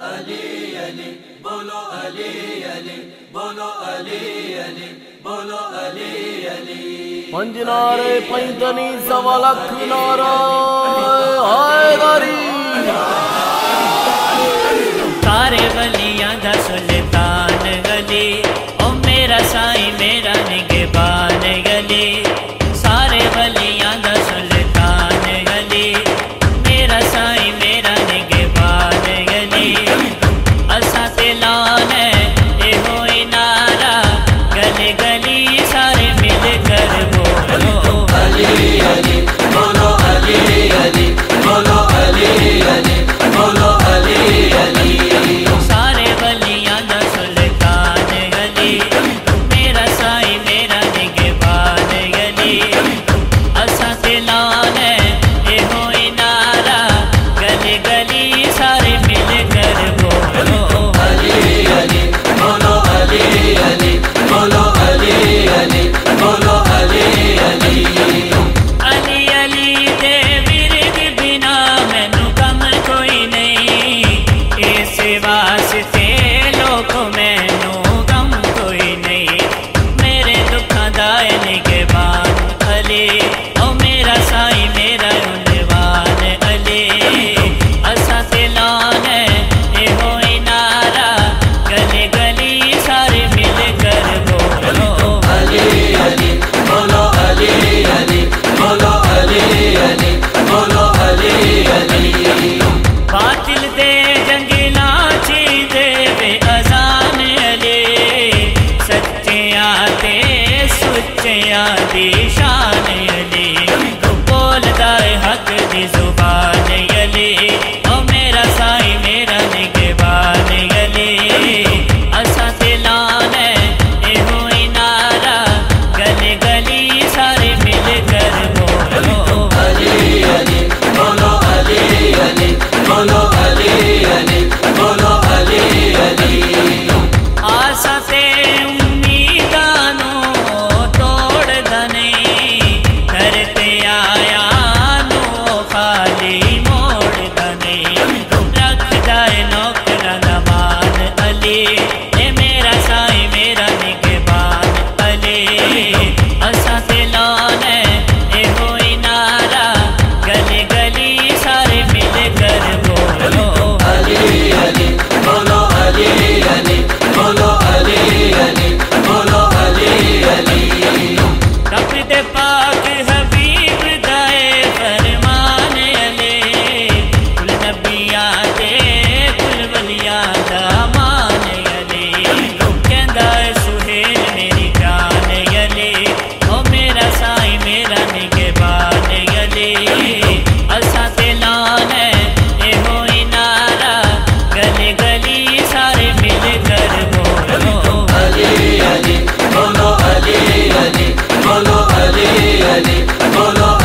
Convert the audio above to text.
Ali Ali bolo Ali Ali bolo Ali Ali bolo Ali Ali. Panjinare paintani savalak nara ay gari Shining they Ali, and follow.